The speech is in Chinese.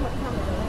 Mình.